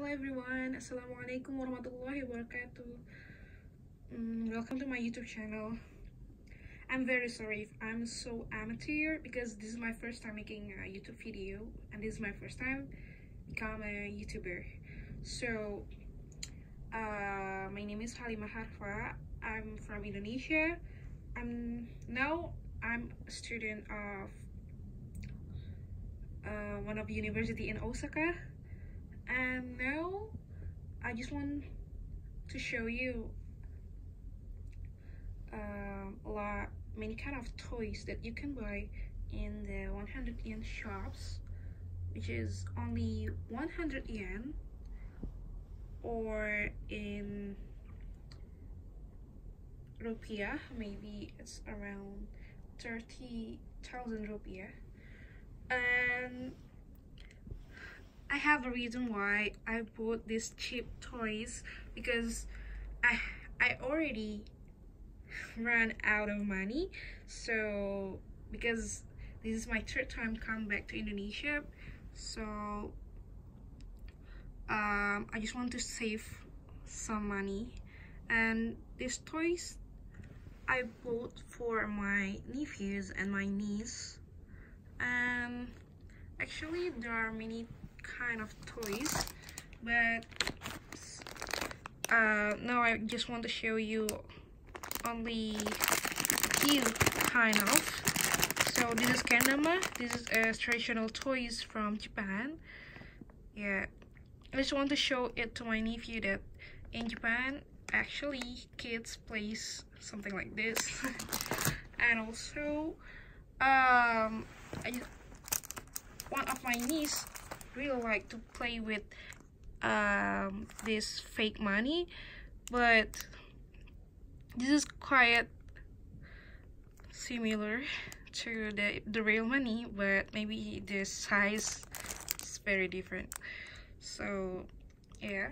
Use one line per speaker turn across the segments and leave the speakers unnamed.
Hello everyone, Assalamualaikum warahmatullahi wabarakatuh. Mm, welcome to my YouTube channel. I'm very sorry if I'm so amateur because this is my first time making a YouTube video and this is my first time become a YouTuber. So, uh, my name is Halima Harfah. I'm from Indonesia. I'm now I'm a student of uh, one of university in Osaka and now I just want to show you uh, a lot many kind of toys that you can buy in the 100 yen shops which is only 100 yen or in rupiah maybe it's around 30,000 rupiah. And I have a reason why I bought these cheap toys because I I already ran out of money. So because this is my third time come back to Indonesia. So um, I just want to save some money. And these toys I bought for my nephews and my niece. And actually there are many kind of toys but uh, now I just want to show you only few kind of. So this is kendama. This is a traditional toys from Japan. Yeah. I just want to show it to my nephew that in Japan actually kids plays something like this. And also um I one of my niece really like to play with um, this fake money but this is quite similar to the, the real money but maybe the size is very different. So yeah.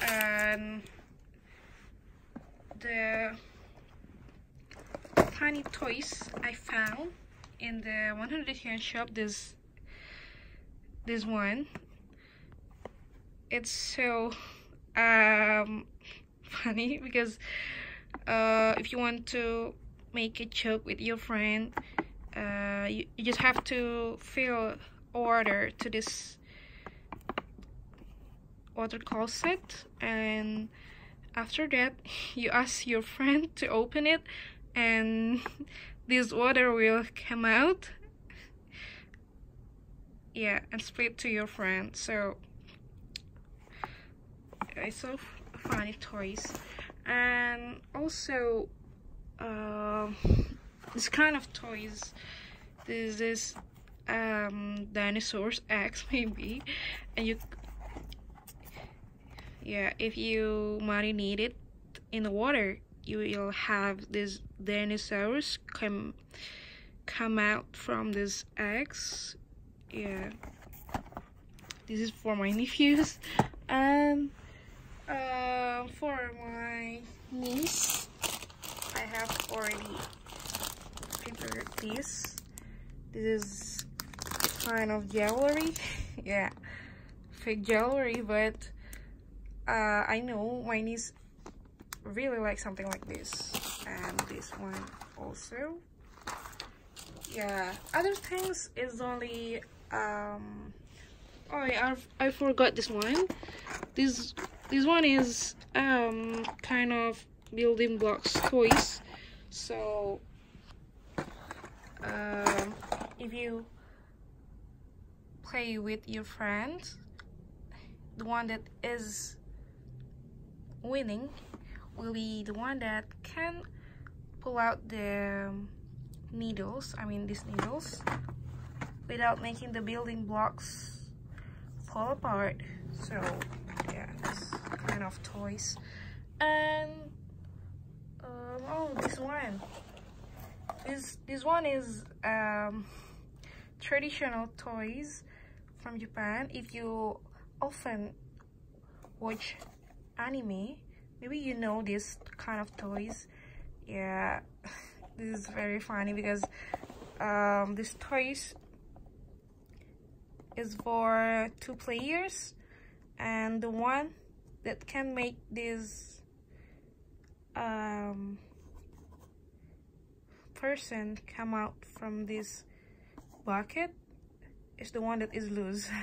And the tiny toys I found in the 100 yen shop this this one. It's so um funny because uh if you want to make a joke with your friend uh you, you just have to fill order to this water closet. And after that you ask your friend to open it and this water will come out yeah and split to your friend. So it's so funny toys. And also uh, this kind of toys this is um dinosaurs eggs maybe. And you yeah if you marinate it in the water you will have this dinosaurs come come out from these eggs yeah. This is for my nephews. And uh, for my niece I have already prepared this this is kind of jewelry. Yeah fake jewelry but uh, I know my niece really like something like this and this one also yeah other things is only um oh yeah, I, I forgot this one. This this one is um kind of building blocks toys. So um if you play with your friends the one that is winning will be the one that can pull out the needles I mean these needles without making the building blocks fall apart. So yeah this kind of toys. And um, oh this one. This this one is um, traditional toys from Japan. If you often watch anime maybe you know this kind of toys. Yeah this is very funny because um, this toys is for two players and the one that can make this um, person come out from this bucket is the one that is loose.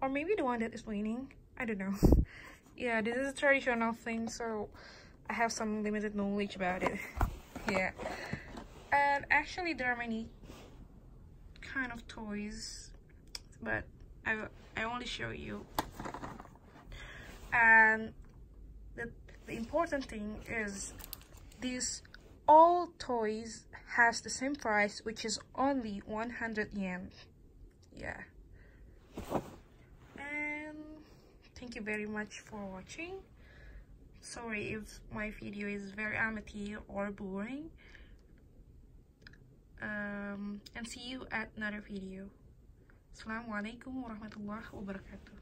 Or maybe the one that is winning I don't know. Yeah this is a traditional thing so I have some limited knowledge about it yeah and um, actually there are many kind of toys but I, I only show you. And the, the important thing is these all toys has the same price which is only 100 yen. Yeah. And thank you very much for watching sorry if my video is very amateur or boring. Um, and see you at another video. Assalamualaikum warahmatullahi wabarakatuh